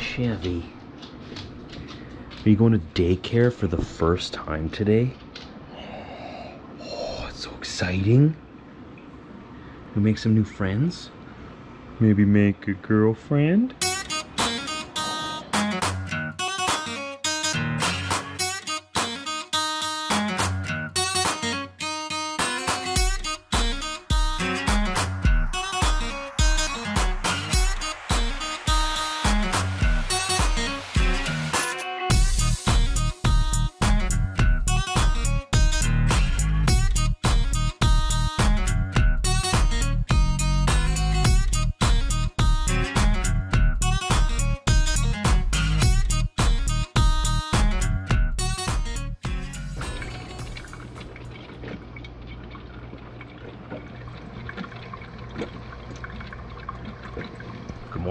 Chevy. Are you going to daycare for the first time today? Oh, it's so exciting. We make some new friends. Maybe make a girlfriend.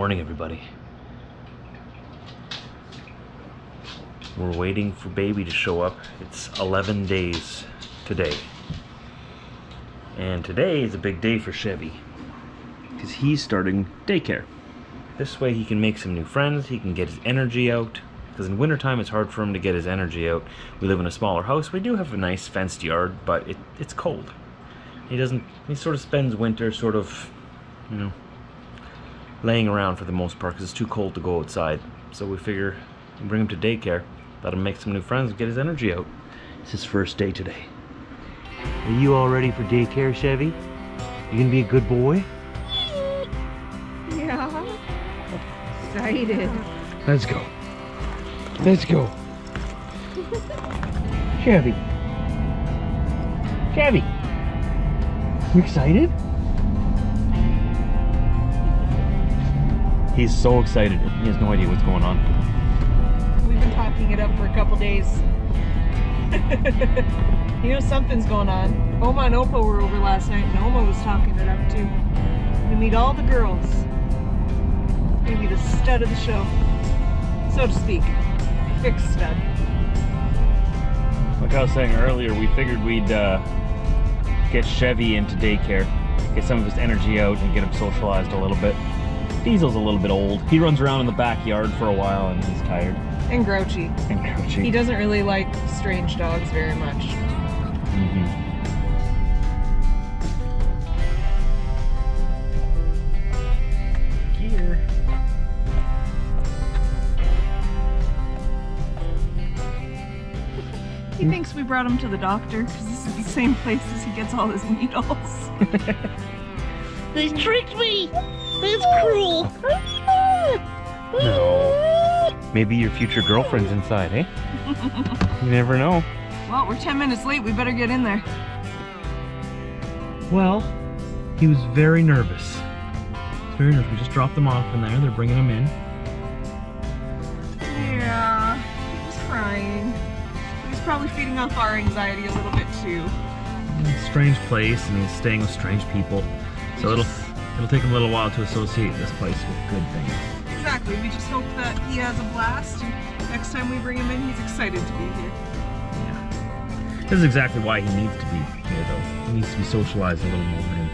Morning, everybody. We're waiting for baby to show up. It's 11 days today. And today is a big day for Chevy. Because he's starting daycare. This way he can make some new friends, he can get his energy out. Because in wintertime it's hard for him to get his energy out. We live in a smaller house. We do have a nice fenced yard, but it, it's cold. He doesn't, he sort of spends winter sort of, you know, laying around for the most part because it's too cold to go outside. So we figure bring him to daycare, let him make some new friends, and get his energy out. It's his first day today. Are you all ready for daycare, Chevy? You gonna be a good boy? Yeah. Excited. Let's go. Let's go. Chevy. Chevy. You excited? He's so excited. He has no idea what's going on. We've been talking it up for a couple days. you know something's going on. Oma and Opa were over last night, and Oma was talking it up too. We meet all the girls. Maybe the stud of the show, so to speak. Fixed stud. Like I was saying earlier, we figured we'd uh, get Chevy into daycare, get some of his energy out, and get him socialized a little bit. Diesel's a little bit old. He runs around in the backyard for a while and he's tired And grouchy. and grouchy. He doesn't really like strange dogs very much. Mhm. Gear. He thinks we brought him to the doctor because this is the same place as he gets all his needles. They tricked me! That's cruel! No. Maybe your future girlfriend's inside, eh? you never know. Well, we're 10 minutes late. We better get in there. Well, he was very nervous. He's very nervous. We just dropped them off in there. They're bringing him in. Yeah, he was crying. He was probably feeding off our anxiety a little bit too. Strange place, and he's staying with strange people. So it'll it'll take him a little while to associate this place with good things. Exactly. We just hope that he has a blast. And next time we bring him in, he's excited to be here. Yeah. This is exactly why he needs to be here, though. He needs to be socialized a little more and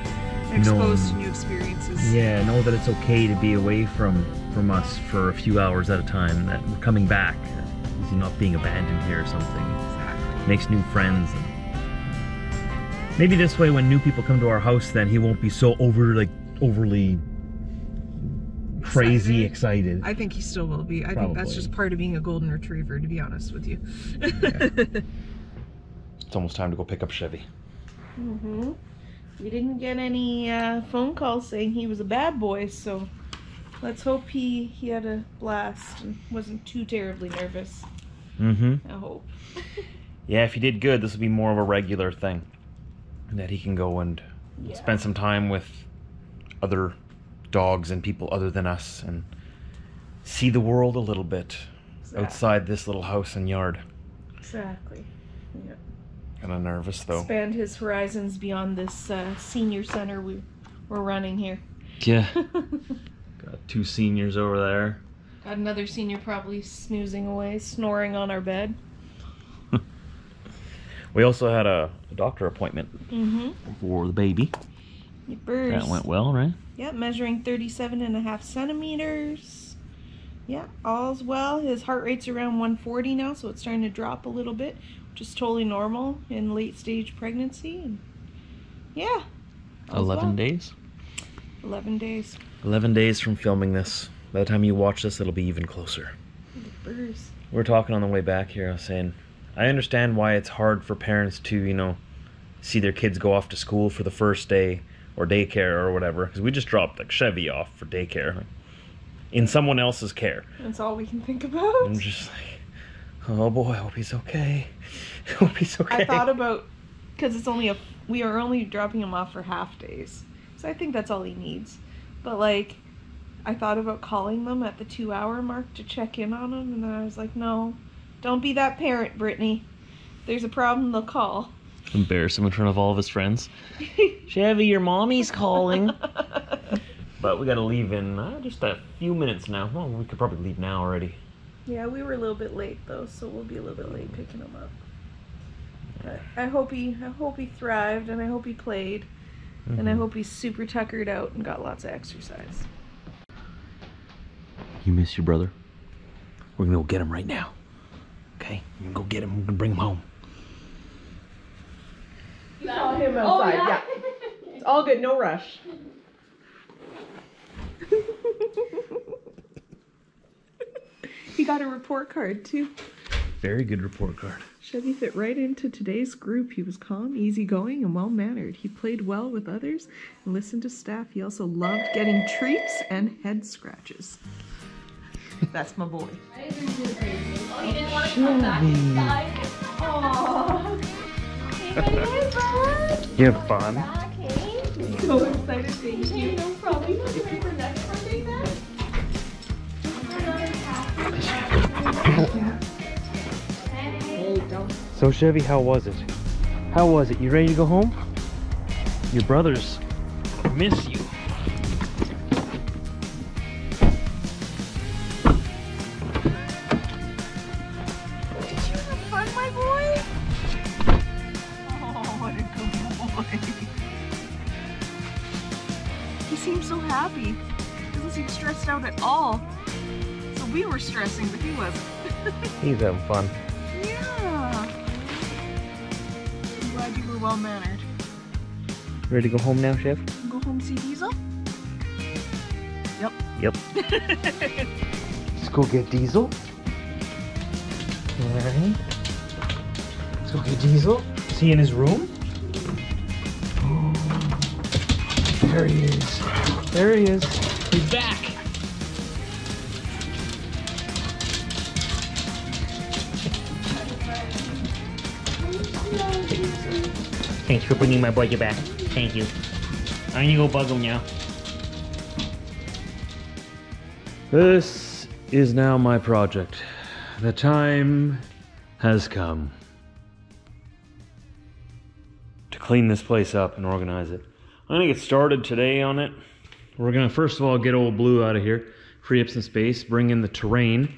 Exposed No. to new experiences. yeah, know that it's okay to be away from from us for a few hours at a time. That we're coming back. that He's not being abandoned here or something. Exactly. Makes new friends. And maybe this way, when new people come to our house, then he won't be so over like overly crazy excited. I think he still will be. I think that's just part of being a golden retriever, to be honest with you. It's almost time to go pick up Chevy. Mm-hmm. We didn't get any uh, phone calls saying he was a bad boy, so let's hope he, he had a blast and wasn't too terribly nervous. Mm-hmm. I hope. Yeah, if he did good, this would be more of a regular thing. That he can go and Yeah. spend some time with other dogs and people other than us and see the world a little bit Exactly. outside this little house and yard. Exactly. Kind of nervous though. Expand his horizons beyond this uh, senior center we, we're running here. Yeah. Got two seniors over there. Got another senior probably snoozing away, snoring on our bed. We also had a, a doctor appointment Mm-hmm. for the baby. Birds. That went well, right? Yep, measuring 37 and a half centimeters. yeah, all's well. His heart rate's around 140 now, so it's starting to drop a little bit, which is totally normal in late stage pregnancy. And yeah, 11 well. days? 11 days. 11 days from filming this. By the time you watch this, it'll be even closer. Burrs. We are talking on the way back here. I was saying, I understand why it's hard for parents to, you know, see their kids go off to school for the first day or daycare or whatever. Because we just dropped like Chevy off for daycare in someone else's care. That's all we can think about. I'm just like, oh boy, I hope he's okay. I hope he's okay. I thought about because it's only a we are only dropping him off for half days, so I think that's all he needs. But like, I thought about calling them at the two hour mark to check in on him, and then I was like, no, don't be that parent, Brittany. There's a problem, they'll call. Embarrass him in front of all of his friends. Chevy, your mommy's calling. but we gotta leave in uh, just a few minutes now. Well, we could probably leave now already. yeah, we were a little bit late though, so we'll be a little bit late picking him up. But I hope he, I hope he thrived, and I hope he played, and I Mhm. hope he's super tuckered out and got lots of exercise. You miss your brother? We're gonna go get him right now. Okay? We're gonna go get him. We're gonna bring him home. Saw him oh, outside. yeah. It's all good. No rush. he got a report card too. Very good report card. Chevy fit right into today's group. He was calm, easygoing, and well mannered. He played well with others and listened to staff. He also loved getting treats and head scratches. That's my boy. You have fun? So excited. Thank you. So Chevy, how was it? How was it? You ready to go home? Your brothers miss you. Stressed out at all. So we were stressing, but he wasn't. He's having fun. yeah. I'm glad you were well mannered. Ready to go home now, Chef? Go home see Diesel? Yep. Yep. Let's go get Diesel. Alright. Let's go get Diesel. Is he in his room? There he is. There he is. He's back. Thanks for bringing my boy back. Thank you. I'm gonna go bug him now. This is now my project. The time has come to clean this place up and organize it. I'm gonna get started today on it. We're gonna first of all get old blue out of here, free up some space, bring in the Terrain.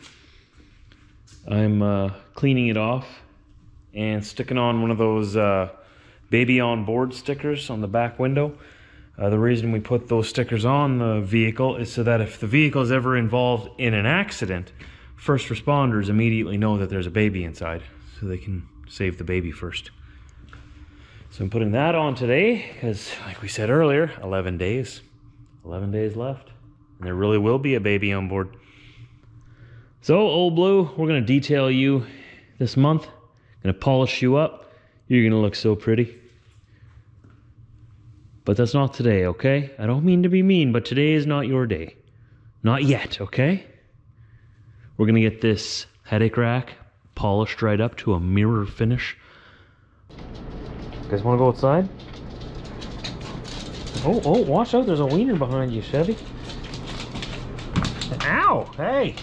I'm uh, cleaning it off and sticking on one of those uh, baby on board stickers on the back window. Uh, the reason we put those stickers on the vehicle is so that if the vehicle is ever involved in an accident, first responders immediately know that there's a baby inside, so they can save the baby first. So I'm putting that on today because, like we said earlier, 11 days. 11 days left. And there really will be a baby on board. So, Old Blue, we're going to detail you this month. Going to polish you up. You're going to look so pretty. But that's not today, okay? I don't mean to be mean, but today is not your day. Not yet, okay? We're gonna get this headache rack polished right up to a mirror finish. Guys wanna go outside? Oh, oh, watch out, there's a wiener behind you, Chevy. Ow! Hey!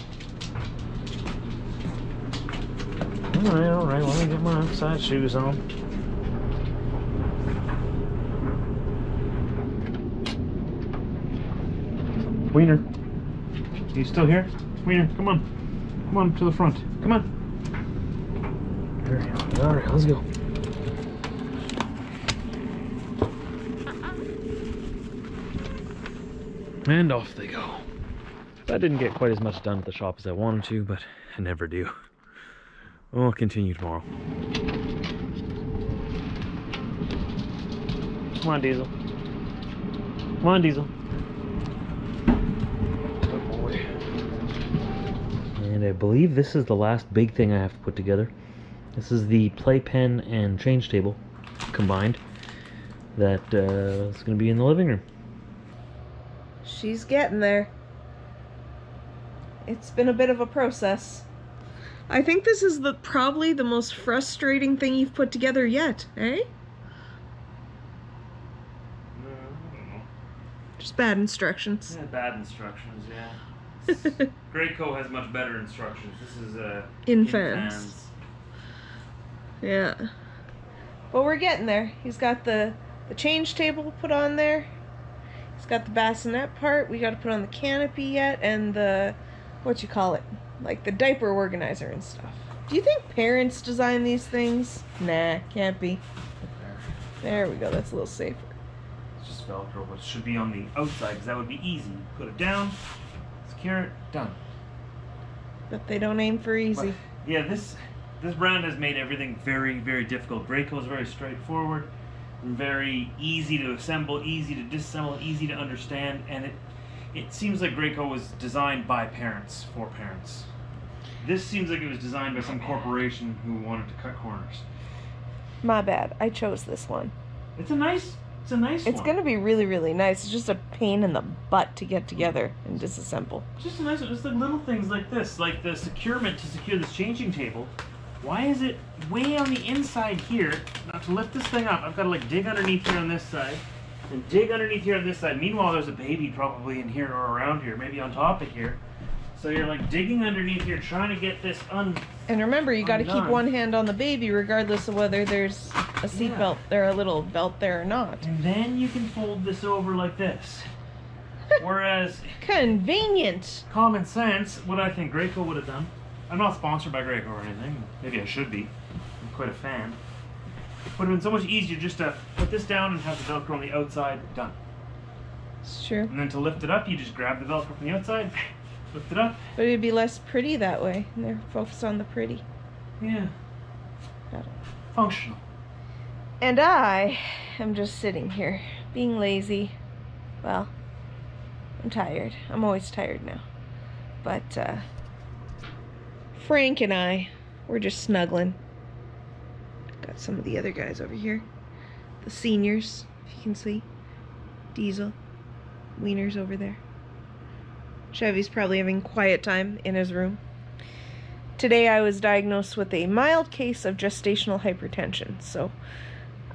Alright, alright, let me get my outside shoes on. Wiener. You still here? Wiener, come on. Come on to the front. Come on. There we go. All right, let's go. And off they go. I didn't get quite as much done at the shop as I wanted to, but I never do. We'll continue tomorrow. Come on, Diesel. Come on, Diesel. And I believe this is the last big thing I have to put together. This is the playpen and change table combined that uh, is going to be in the living room. She's getting there. It's been a bit of a process. I think this is the probably the most frustrating thing you've put together yet, eh? Just bad instructions. Yeah, bad instructions, yeah. Graco has much better instructions. This is uh, Infans. Yeah. But we're getting there. He's got the the change table put on there. He's got the bassinet part. We got to put on the canopy yet and the what you call it, like the diaper organizer and stuff. Do you think parents design these things? Nah, can't be. There we go. That's a little safer. It's just Velcro, but it should be on the outside because that would be easy. Put it down, it, done. But they don't aim for easy. But, yeah, this this brand has made everything very, very difficult. Graco is very straightforward, very easy to assemble, easy to disassemble, easy to understand, and it it seems like Graco was designed by parents for parents. This seems like it was designed by some corporation who wanted to cut corners. My bad. I chose this one. It's a nice, it's a nice one. It's one. gonna be really, really nice. It's just a pain in the butt to get together and disassemble. Just a nice one. Just like little things like this, like the securement to secure this changing table. Why is it way on the inside here? Now to lift this thing up, I've got to like dig underneath here on this side, and dig underneath here on this side. Meanwhile, there's a baby probably in here or around here, maybe on top of here. So you're like digging underneath here, trying to get this un. And remember, you got to keep one hand on the baby, regardless of whether there's a seat Yeah. belt there, a little belt there or not. And then you can fold this over like this. Whereas Convenient. common sense, what I think Graco would have done. I'm not sponsored by Graco or anything. Maybe I should be. I'm quite a fan. Would have been so much easier just to put this down and have the Velcro on the outside. Done. It's true. And then to lift it up, you just grab the Velcro from the outside, lift it up. But it'd be less pretty that way. And they're focused on the pretty. Yeah. Functional. And I am just sitting here, being lazy. Well, I'm tired. I'm always tired now. But, uh, Frank and I, we're just snuggling. Got some of the other guys over here. The seniors, if you can see. Diesel. Wiener's over there. Chevy's probably having quiet time in his room. Today I was diagnosed with a mild case of gestational hypertension, so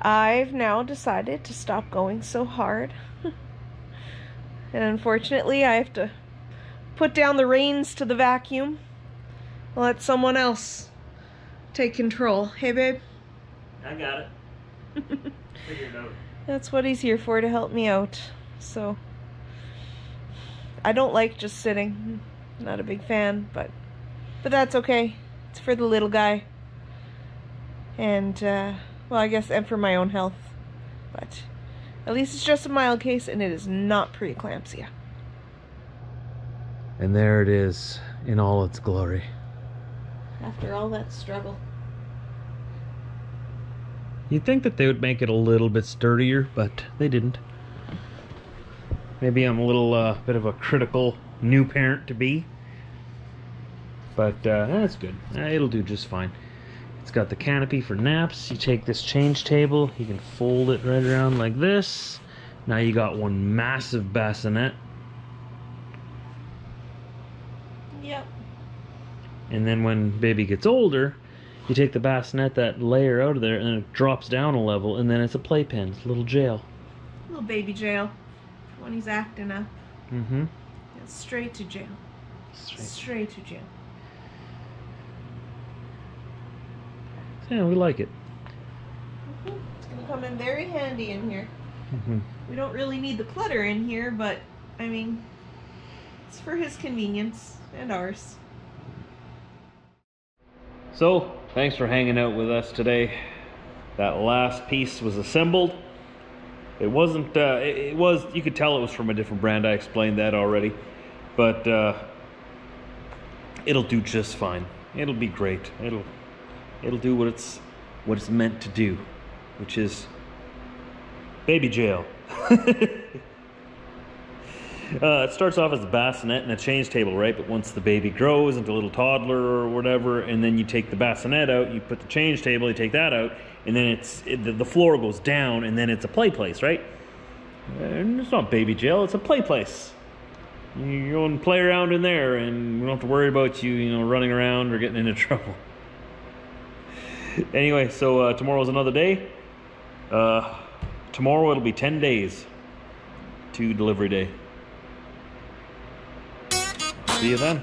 I've now decided to stop going so hard. and unfortunately, I have to put down the reins to the vacuum let someone else take control. Hey, babe? I got it. It out. That's what he's here for to help me out. So I don't like just sitting. Not a big fan, but but that's okay. It's for the little guy. And uh well, I guess and for my own health. But at least it's just a mild case and it is not preeclampsia. And there it is in all its glory. After all that struggle. You'd think that they would make it a little bit sturdier, but they didn't. Maybe I'm a little uh, bit of a critical new parent to be. But uh, that's good. Uh, it'll do just fine. It's got the canopy for naps. You take this change table, you can fold it right around like this. Now you got one massive bassinet. Yep. And then when baby gets older, you take the bassinet, that layer out of there, and it drops down a level, and then it's a playpen. It's a little jail. Little baby jail. When he's acting up. Mm-hmm. It's straight to jail. Straight to jail. Yeah, we like it. It's gonna come in very handy in here. Mm-hmm. We don't really need the clutter in here, but I mean, it's for his convenience and ours. So, thanks for hanging out with us today. That last piece was assembled. It wasn't, uh, it, it was, you could tell it was from a different brand. I explained that already. but uh, it'll do just fine. It'll be great. It'll it'll do what it's what it's meant to do, which is baby jail. Uh, it starts off as a bassinet and a change table, right? But once the baby grows into a little toddler or whatever, and then you take the bassinet out, you put the change table, you take that out, and then it's it, the, floor goes down, and then it's a play place, right? And it's not baby jail; it's a play place. You go and play around in there, and we don't have to worry about you, you know, running around or getting into trouble. anyway, so uh, tomorrow's another day. Uh, tomorrow it'll be ten days to delivery day. See you then.